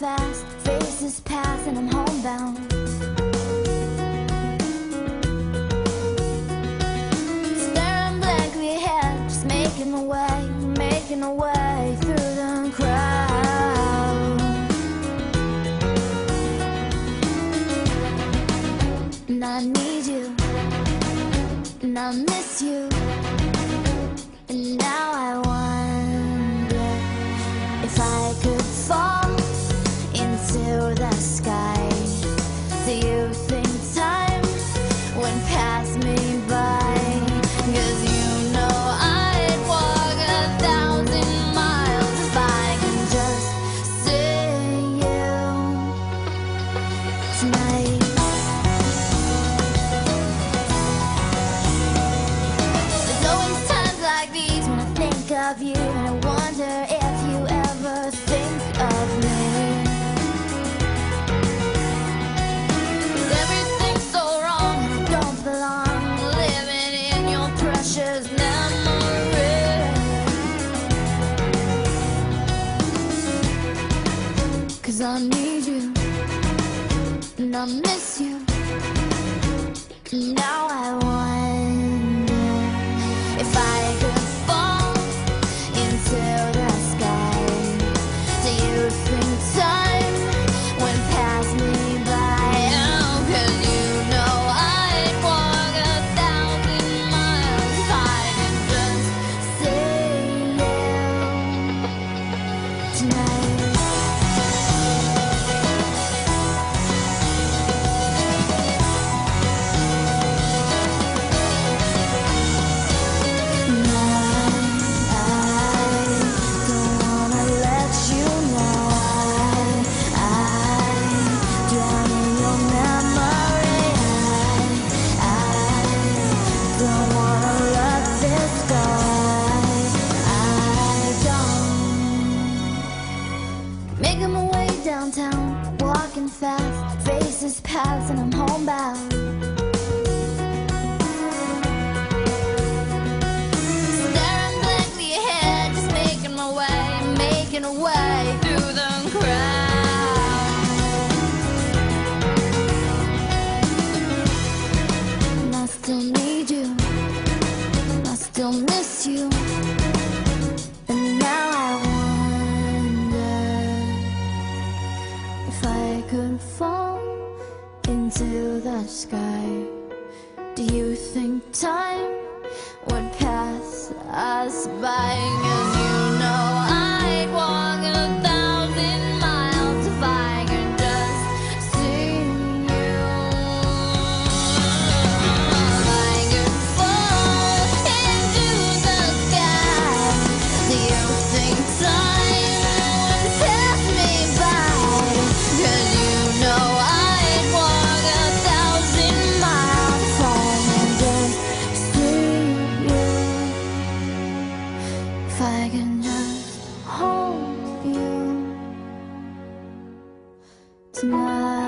fast, faces pass, and I'm homebound. Staring blankly ahead, just making my way, making my way through the crowd. And I need you, and I miss you, sky. Do you think time would pass me by? 'Cause you know I'd walk a thousand miles if I just see you tonight. There's always times like these when I think of you I need you and I miss you. Now I wonder Making my way downtown, walking fast, faces pass, and I'm homebound. Need you, I still miss you. And now I wonder if I could fall into the sky. Do you think time would pass us by? Tonight.